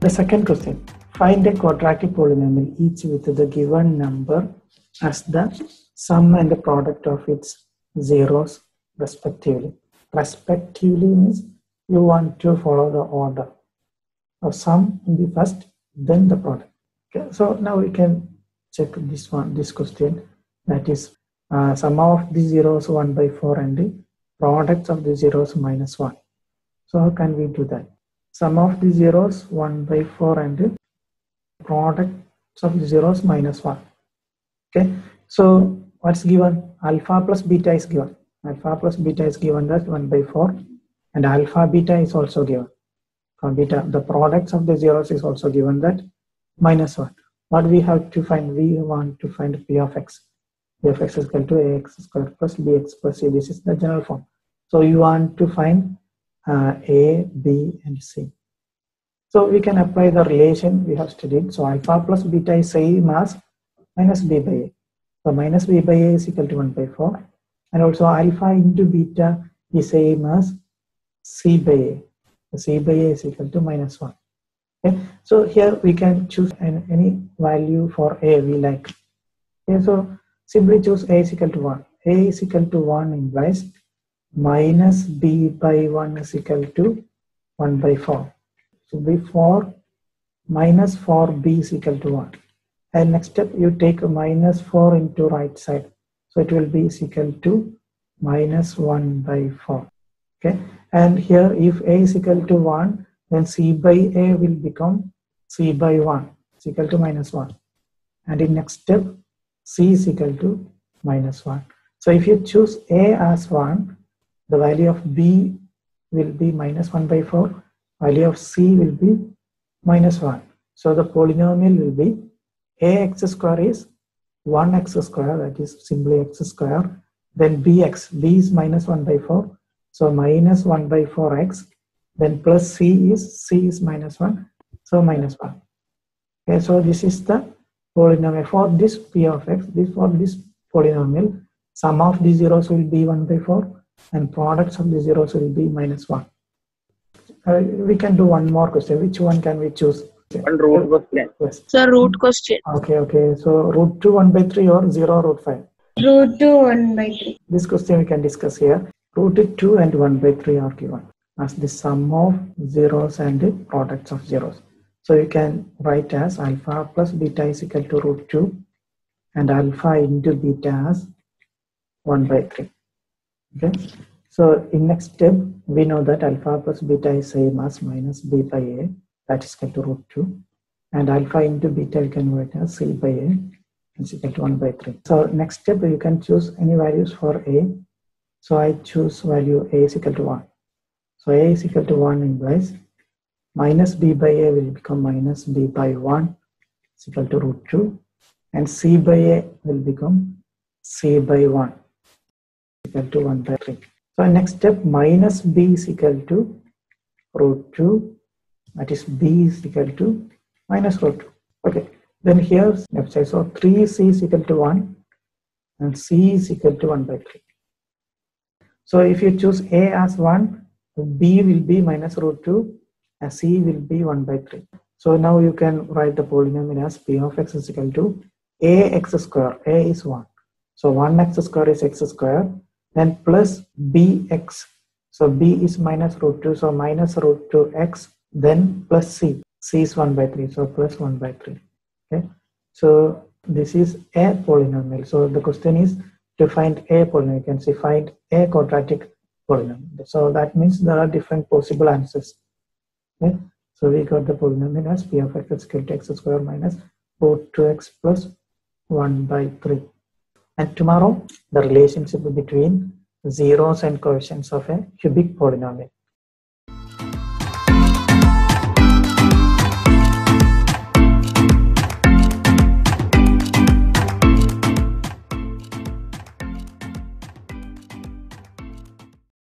The second question, find a quadratic polynomial each with the given number as the sum and the product of its zeros respectively. Respectively means you want to follow the order of sum in the first, then the product. Okay, so now we can check this one, this question that is uh, sum of the zeros 1 by 4 and the products of the zeros minus 1. So how can we do that? Sum of the zeros 1 by 4 and the products of zeros minus 1. Okay, so what's given? Alpha plus beta is given. Alpha plus beta is given that 1 by 4 and alpha beta is also given. For beta, the products of the zeros is also given that minus 1. What we have to find? We want to find p of x. p of x is equal to ax squared plus bx plus c. This is the general form. So you want to find uh, a, b and c. So we can apply the relation we have studied. So alpha plus beta is same as minus b by a. So minus b by a is equal to 1 by 4. And also alpha into beta is same as c by a. So c by a is equal to minus 1. Okay. So here we can choose an, any value for a we like. Okay. So simply choose a is equal to 1. a is equal to 1 implies minus b by 1 is equal to 1 by 4. So before minus 4b is equal to 1. And next step you take minus 4 into right side. So it will be is equal to minus 1 by 4. Okay. And here if a is equal to 1 then c by a will become c by 1 is equal to minus 1. And in next step c is equal to minus 1. So if you choose a as 1 the value of b will be minus 1 by 4 value of c will be minus 1 so the polynomial will be ax square is 1x square that is simply x square. Then bx b is minus 1 by 4 so minus 1 by 4x then plus c is c is minus 1 so minus 1 okay so this is the polynomial for this p of x this for this polynomial. Sum of the zeros will be 1 by 4 and products of the zeros will be minus 1. Uh, we can do one more question. Which one can we choose? One root question. Yes. Sir, root question. Okay, okay. So root 2 1 by 3 or 0 root 5? Root 2 1 by 3. This question we can discuss here. Root 2 and 1 by 3 are given as the sum of zeros and the products of zeros. So you can write as alpha plus beta is equal to root 2 and alpha into beta as 1 by 3 okay. So in next step we know that alpha plus beta is same as minus b by a that is equal to root 2 and alpha into beta you can write as c by a is equal to 1 by 3 so next step you can choose any values for a. So i choose value a is equal to 1 so a is equal to 1 implies minus b by a will become minus b by 1 is equal to root 2 and c by a will become c by 1 equal to 1 by 3. So next step minus b is equal to root 2 that is b is equal to minus root 2. Okay then here left side so 3c is equal to 1 and c is equal to 1 by 3. So if you choose a as 1 b will be minus root 2 and c will be 1 by 3. So now you can write the polynomial as p of x is equal to ax square a is 1. So 1x square is x square then plus bx so b is minus root 2 so minus root 2x then plus c. C is 1 by 3 so plus 1 by 3 okay. So this is a polynomial. So the question is to find a polynomial. You can say find a quadratic polynomial. So that means there are different possible answers. Okay. So we got the polynomial as p of x is equal to x square minus root 2x plus 1 by 3 and tomorrow, the relationship between zeros and coefficients of a cubic polynomial.